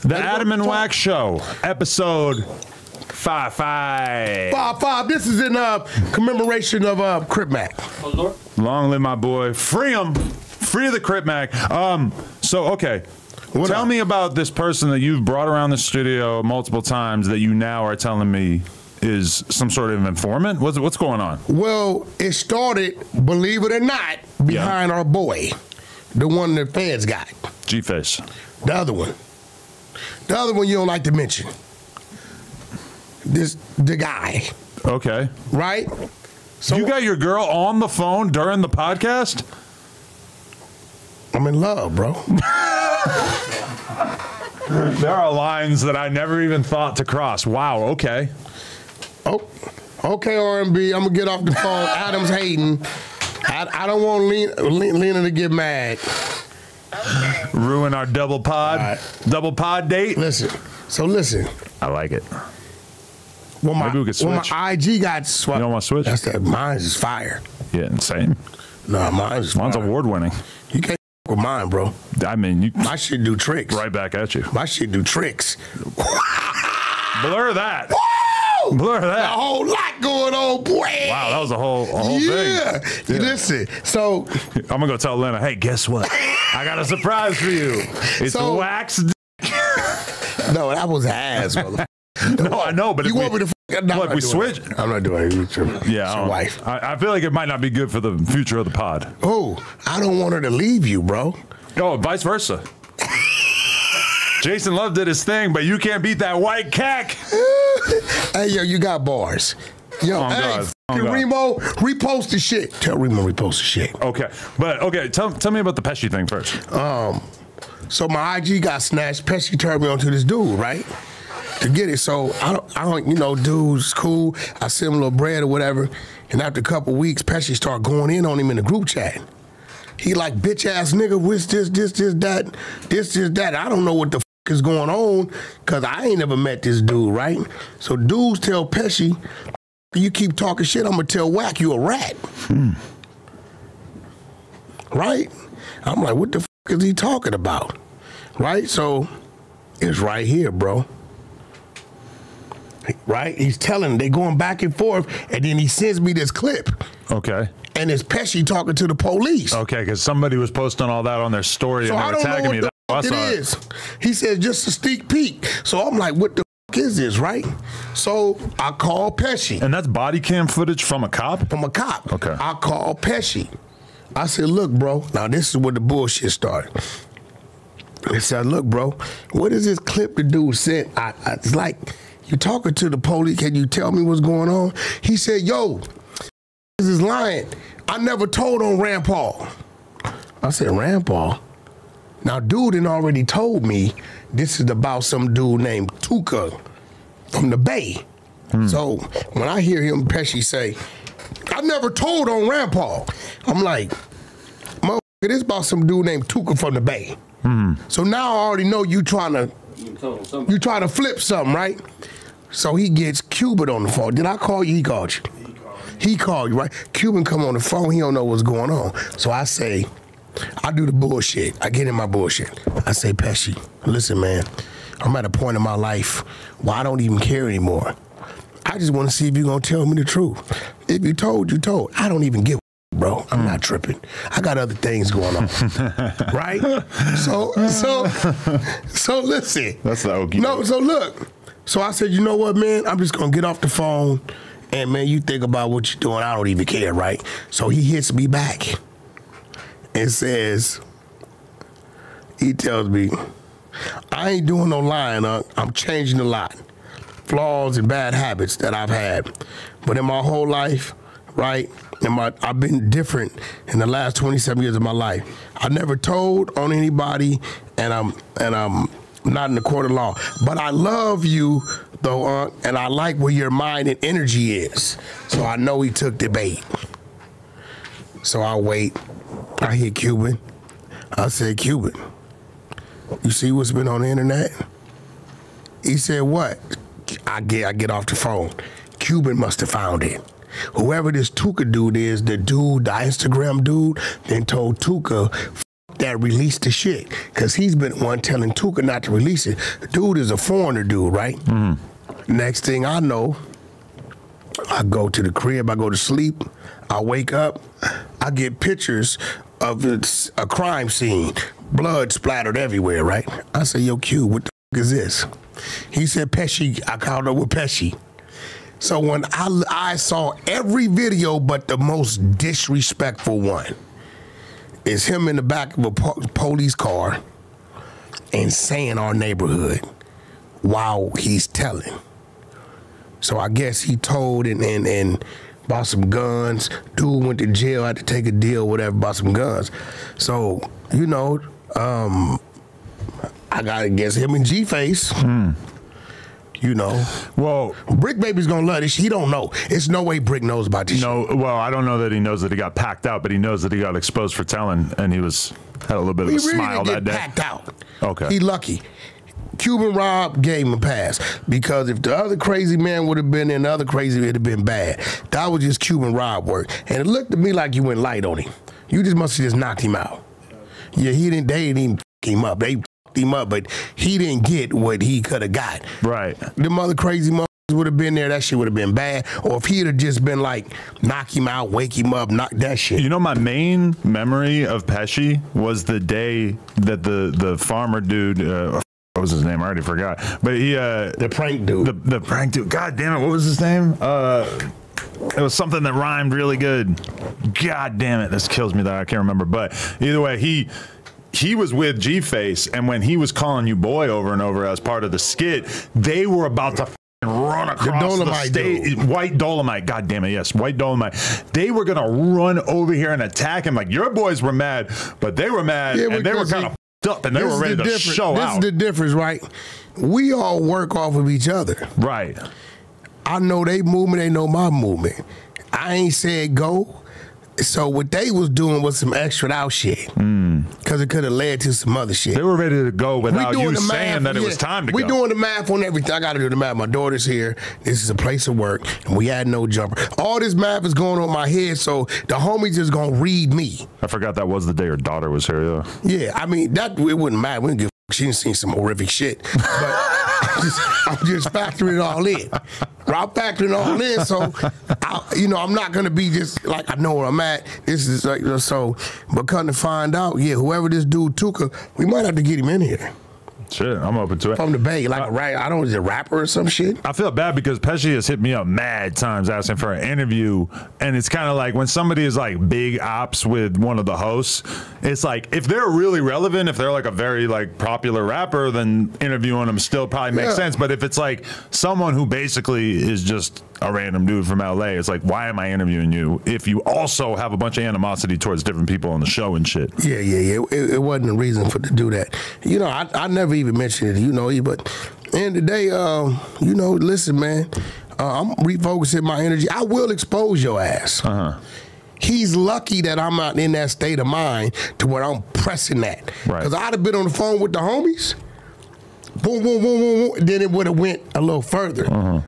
The Adam and Wack Show, episode five five. Five five. This is in uh, commemoration of uh, Crip Mac. Long live my boy. Free him. Free the Crip Mac. Um. So okay. What Tell up? me about this person that you've brought around the studio multiple times that you now are telling me is some sort of informant. What's what's going on? Well, it started, believe it or not, behind our boy, the one that feds got. G face. The other one. The other one you don't like to mention. This the guy, Okay. right? So you got your girl on the phone during the podcast? I'm in love, bro. There are lines that I never even thought to cross. Wow. Okay. Oh, okay, R&B. I'm gonna get off the phone. Adam's hating. I, I don't want Lena, Lena to get mad. Ruin our double pod. Right. Double pod date. Listen. So listen. I like it. Well, my, Maybe we could well, my IG got swapped. You don't wanna switch? That's that. Mine's is fire. Yeah, insane. No, mine's is Mine's award winning. You can't with mine, bro. I mean, you My shit do tricks. right back at you. My shit do tricks. Blur that. Woo! Blur A that. whole lot going on, boy. Wow, that was a whole, a whole yeah. thing. Yeah. Listen, so I'm gonna go tell Lena, hey, guess what? I got a surprise for you. It's So- Wack. no, that was ass, brother. No, I know, but if You want we, me to? F- no, Look, we switch- it. I'm not doing it. You tripping. yeah, It's I, your don't- wife. I, I feel like it might not be good for the future of the pod. Oh, I don't want her to leave you, bro. Oh, vice versa. Jason Love did his thing, but you can't beat that white cack. Hey, yo, you got bars. Yo, On hey, fucking Remo, repost the shit. Tell Remo repost the shit. Okay, but okay, tell, tell me about the Pesci thing first. Um, So my IG got snatched. Pesci turned me on to this dude, right? To get it. So I don't, I don't, you know, dude's cool. I send him a little bread or whatever. And after a couple weeks, Pesci start going in on him in the group chat. He like, bitch ass nigga, which this, this, this, that, this, this, that. I don't know what the f- is going on because I ain't never met this dude, right? So dudes tell Pesci, you keep talking shit, I'm gonna tell Wack you a rat. Right? I'm like, what the f- is he talking about? Right? So it's right here, bro. Right? He's telling, they going back and forth, and then he sends me this clip, Okay, and it's Pesci talking to the police. okay, because somebody was posting all that on their story So and they were tagging me. That- Oh, saw it is. He said just a sneak peek. So I'm like, what the is this, right? So I call Pesci And that's body cam footage from a cop. from a cop. Okay. I call Pesci. I said, look, bro. Now this is where the bullshit started. I said, look, bro, what is this clip the dude sent? I, I it's like you talking to the police. Can you tell me what's going on? He said, yo, this is lying. I never told on Rand Paul. I said, Rand Paul? Now, dude had already told me this is about some dude named Tuka from the Bay. Hmm. So when I hear him, Pesci say, I never told on Rand Paul. I'm like, motherfucker, this about some dude named Tuka from the Bay. Hmm. So now I already know you trying to you trying to flip something, right? So he gets Cuban on the phone. Did I call you? He called you. He called you, right? Cuban come on the phone. He don't know what's going on. So I say, I do the bullshit. I get in my bullshit. I say, Pesci, listen, man. I'm at a point in my life where I don't even care anymore. I just want to see if you're gonna tell me the truth. If you told, you told. I don't even give, bro. I'm hmm. not tripping. I got other things going on, right? So, so, so listen. That's the okey No, so look. So I said, you know what, man? I'm just gonna get off the phone, and man, you think about what you're doing. I don't even care, right? So he hits me back and says, he tells me, I ain't doing no lying. Uh, I'm changing a lot, flaws and bad habits that I've had, but in my whole life, right? In my, I've been different in the last 27 years of my life. I never told on anybody, and I'm and I'm not in the court of law. But I love you, though, uh, and I like where your mind and energy is. So I know he took the bait. So I wait. I hear Cuban. I said, Cuban, you see what's been on the internet? He said, what? I get I get off the phone. Cuban must have found it. Whoever this Tuka dude is, the dude, the Instagram dude, then told Tuka, that released the shit because he's been one telling Tuka not to release it. Dude is a foreigner dude, right? Mm-hmm. Next thing I know, I go to the crib, I go to sleep, I wake up, I get pictures of a crime scene, blood splattered everywhere, right? I say, Yo, Q, what the is this? He said, Pesci, I called up with Pesci. So when I, I saw every video but the most disrespectful one, is him in the back of a po- police car and saying our neighborhood while he's telling. So I guess he told and and, and bought some guns. Dude went to jail, had to take a deal, whatever, bought some guns. So, you know, um, I got guess him and G Face. You know, Well, Brick Baby's gonna love this. He don't know. It's no way Brick knows about this. shit. no. Well, I don't know that he knows that he got packed out, but he knows that he got exposed for telling, and he was had a little bit of He a really smile that day. packed out. Okay. He lucky. Cuban Rob gave him a pass because if the other crazy man would have been in, the other crazy it'd have been bad. That was just Cuban Rob work, and it looked to me like you went light on him. You just must have just knocked him out. Yeah, he didn't. They didn't even f- him up. They f- him up, but he didn't get what he could have got. Right. The mother crazy mother would have been there. That shit would have been bad. Or if he'd have just been like, knock him out, wake him up, knock that shit. You know, my main memory of Pesci was the day that the the farmer dude. Uh, what was his name? I already forgot. But he, uh, the prank dude. the the prank dude. God damn it! What was his name? Uh, it was something that rhymed really good. God damn it! This kills me that I can't remember. But either way, he. He was with G Face, and when he was calling you boy over and over as part of the skit, they were about to run across the, Dolomite stage. White Dolomite, God damn it, yes, White Dolomite. They were gonna run over here and attack him. Like your boys were mad, but they were mad, Yeah, and they were kind of up, and they This were is ready the to difference. show this out. is the difference, right? We all work off of each other. right. I know they movement, they know my movement. I ain't said go. So what they was doing was some extra out shit. Mm. Cause it could have led to some other shit. They were ready to go without you saying that it was time to go. we go. doing the math on everything. I got to do the math. My daughter's here. This is a place of work, and we had no jumper. All this math is going on in my head, so the homies is gonna read me. I forgot that was the day her daughter was here. Yeah. Yeah, I mean that it wouldn't matter. We didn't give. She didn't see some horrific shit, but I'm just, I'm just factoring it all in. I'm factoring it all in, so I, you know I'm not gonna be just like I know where I'm at. This is like so, but come to find out, yeah, whoever this dude Tuka, we might have to get him in here Shit, I'm open to it. from the Bay, like a right. I don't know, is a rapper or some shit? I feel bad because Pesci has hit me up mad times asking for an interview, and it's kind of like when somebody is like big ops with one of the hosts. It's like if they're really relevant, if they're like a very like popular rapper, then interviewing them still probably makes Yeah. sense. But if it's like someone who basically is just a random dude from LA, it's like why am I interviewing you if you also have a bunch of animosity towards different people on the show and shit? Yeah, yeah, yeah. It, it wasn't a reason for to do that. You know, I, I never even mentioned it. You know, but end of the day, um, you know, listen, man, uh, I'm refocusing my energy. I will expose your ass. Uh-huh. He's lucky that I'm not in that state of mind to where I'm pressing that. Right. Because I'd have been on the phone with the homies. Boom, boom, boom, boom, boom. Then it would have went a little further.